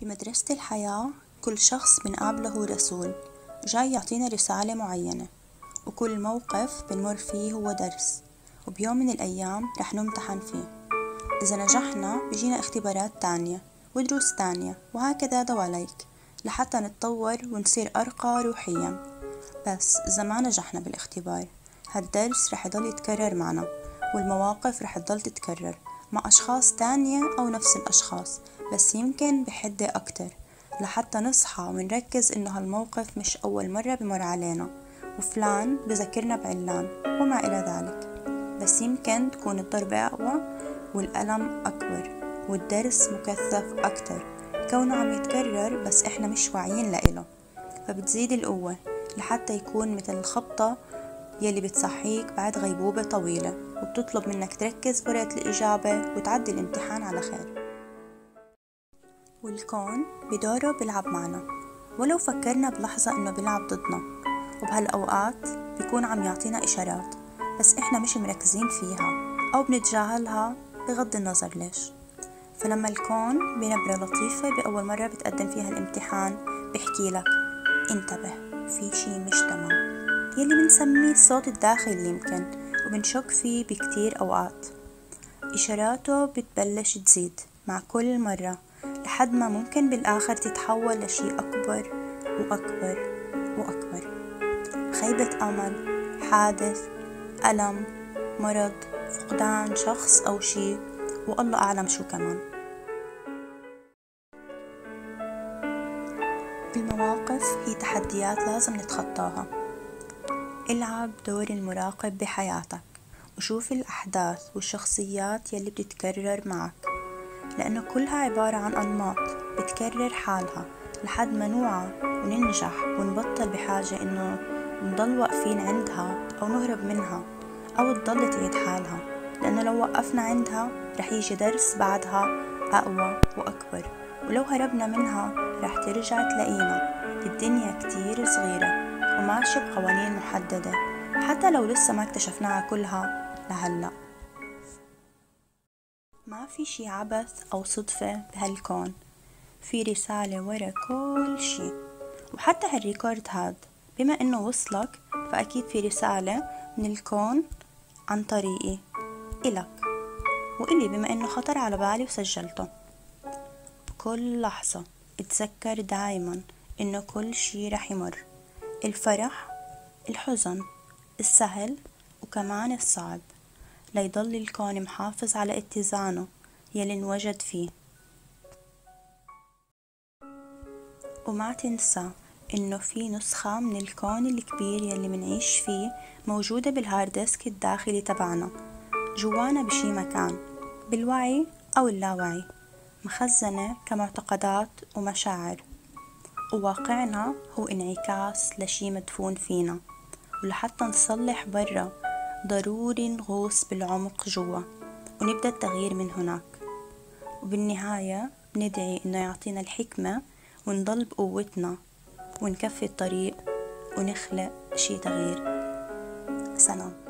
بمدرسة الحياة كل شخص بنقابله رسول جاي يعطينا رسالة معينة وكل موقف بنمر فيه هو درس وبيوم من الأيام رح نمتحن فيه. إذا نجحنا بيجينا اختبارات تانية ودروس تانية وهكذا دواليك لحتى نتطور ونصير أرقى روحيا. بس إذا ما نجحنا بالاختبار هالدرس رح يضل يتكرر معنا والمواقف رح تضل تتكرر. مع أشخاص تانية أو نفس الأشخاص بس يمكن بحدة أكتر. لحتى نصحى ونركز إنه هالموقف مش أول مرة بمر علينا. وفلان بذكرنا بعلان وما إلى ذلك. بس يمكن تكون الضربة أقوى والألم أكبر والدرس مكثف أكتر. كونه عم يتكرر بس إحنا مش واعيين لإله. فبتزيد القوة لحتى يكون مثل الخبطة يلي بتصحيك بعد غيبوبة طويلة وبتطلب منك تركز بورقة الإجابة وتعدي الامتحان على خير. والكون بدوره بيلعب معنا ولو فكرنا بلحظة إنه بيلعب ضدنا وبهالأوقات بيكون عم يعطينا إشارات بس إحنا مش مركزين فيها أو بنتجاهلها بغض النظر ليش. فلما الكون بنبرة لطيفة بأول مرة بتقدم فيها الامتحان بحكي لك انتبه في شي مش تمام. يلي بنسميه الصوت الداخلي يمكن وبنشك فيه بكتير أوقات. إشاراته بتبلش تزيد مع كل مرة لحد ما ممكن بالآخر تتحول لشي أكبر وأكبر وأكبر. خيبة أمل حادث ألم مرض فقدان شخص أو شي والله أعلم شو كمان. المواقف هي تحديات لازم نتخطاها. العب دور المراقب بحياتك وشوف الأحداث والشخصيات يلي بتتكرر معك لأنه كلها عبارة عن أنماط بتكرر حالها لحد ما نوعى وننجح ونبطل بحاجة إنه نضل واقفين عندها أو نهرب منها أو تضل تعيد حالها لأنه لو وقفنا عندها رح يجي درس بعدها أقوى وأكبر ولو هربنا منها رح ترجع تلاقينا الدنيا كتير صغيرة. وماشية بقوانين محددة حتى لو لسه ما اكتشفناها كلها لهلأ. ما في شي عبث أو صدفة بهالكون. في رسالة ورا كل شي. وحتى هالريكورد هاد بما إنه وصلك فأكيد في رسالة من الكون عن طريقي إلك. وإلي بما إنه خطر على بالي وسجلته. بكل لحظة اتذكر دايما إنه كل شي رح يمر. الفرح الحزن السهل وكمان الصعب. ليضل الكون محافظ على اتزانه يلي انوجد فيه. وما تنسى إنه في نسخة من الكون الكبير يلي منعيش فيه موجودة بالهاردسك الداخلي تبعنا جوانا بشي مكان بالوعي أو اللاوعي. مخزنة كمعتقدات ومشاعر. وواقعنا هو انعكاس لشي مدفون فينا. ولحتى نصلح برا ضروري نغوص بالعمق جوا ونبدأ التغيير من هناك. وبالنهاية بندعي إنه يعطينا الحكمة ونضل بقوتنا ونكفي الطريق ونخلق شي تغيير. سلام.